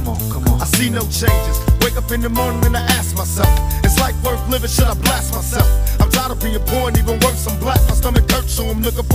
Come on, come on. I see no changes. Wake up in the morning and I ask myself, is life worth living? Should I blast myself? I'm tired of being poor and even worse, I'm black. My stomach hurts, so I'm looking for